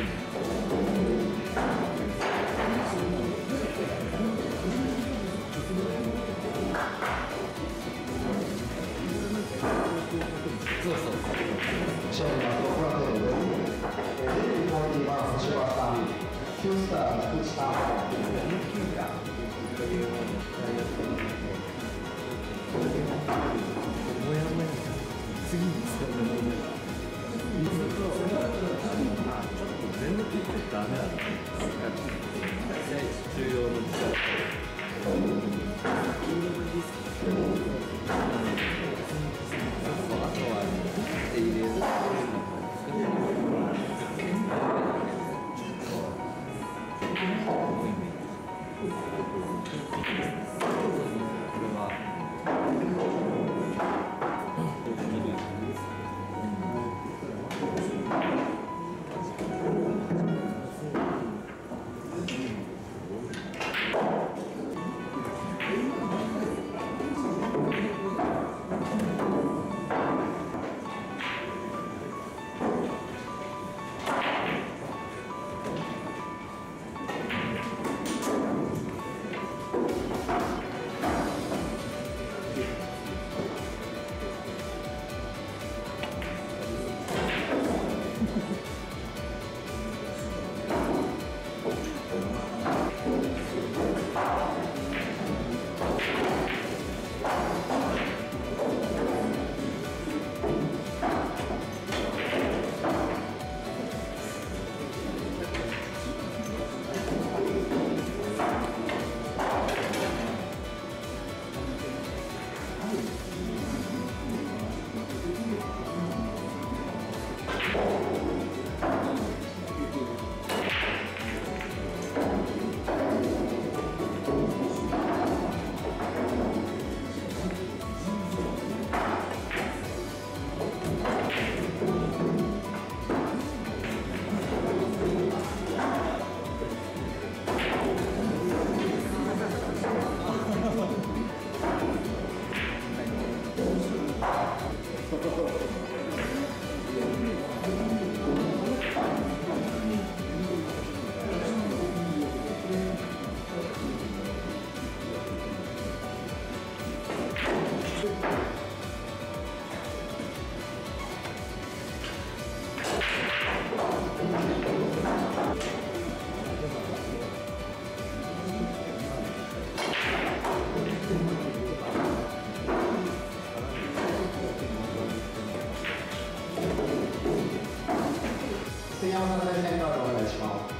Amen. 山さんの選お願いします。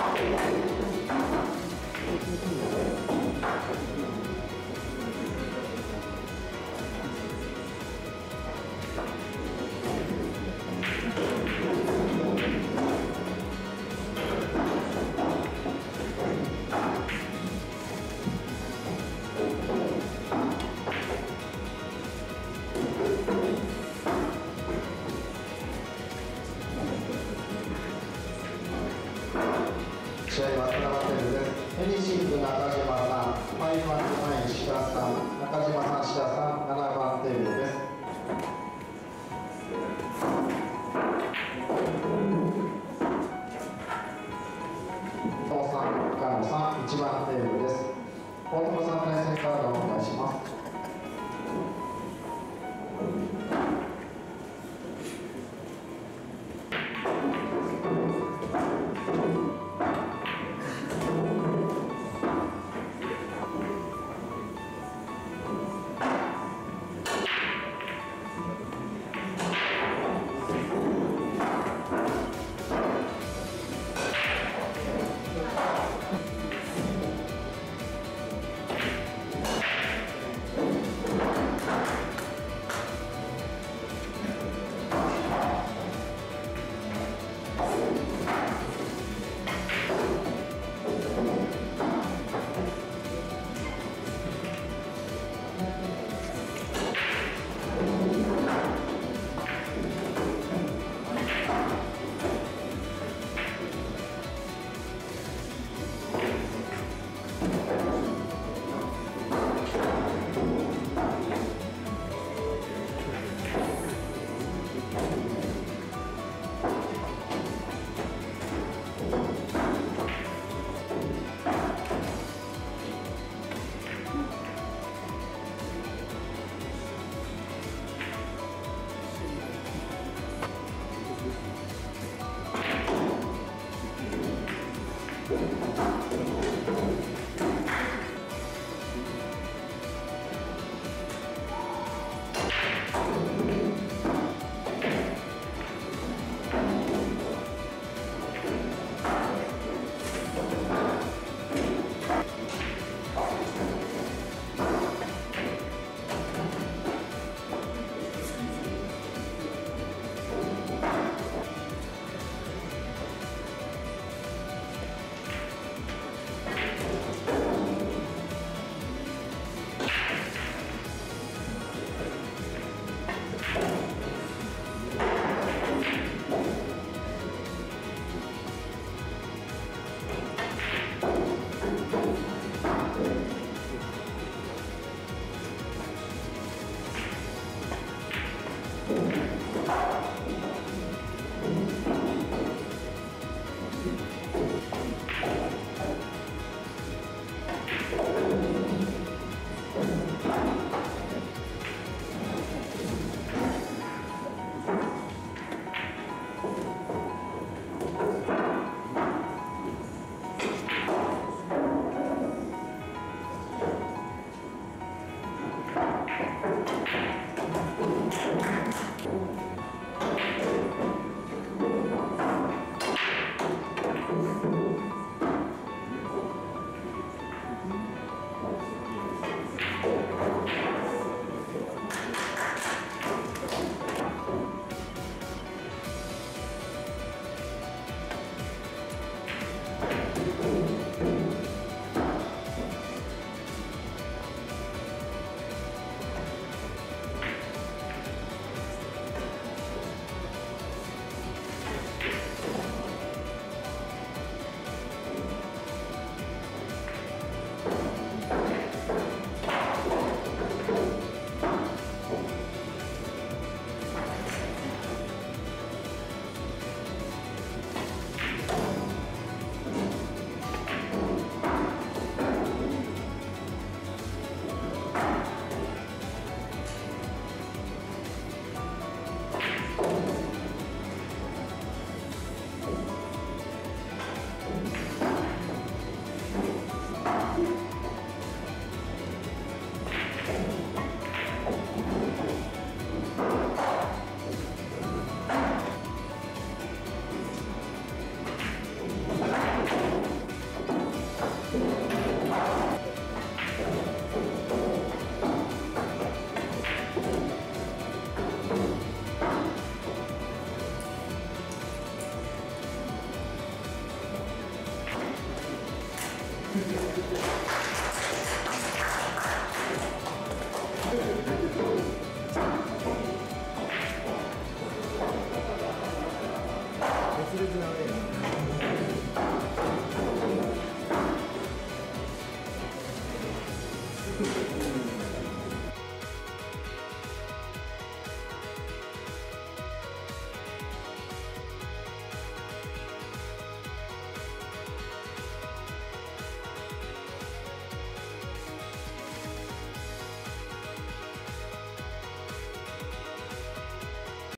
Oh, my God.